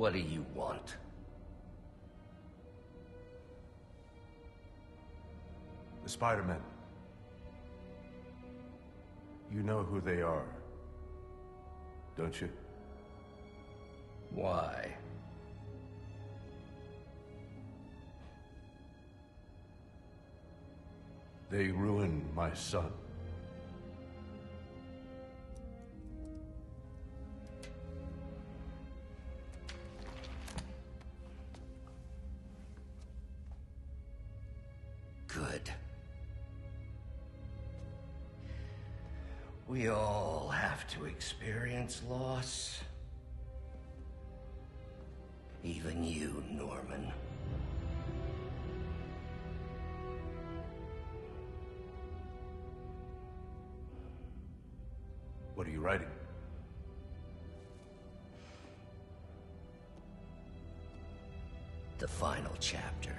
What do you want? The Spider-Men. You know who they are, don't you? Why? They ruined my son. Good. We all have to experience loss. Even you, Norman. What are you writing? The final chapter.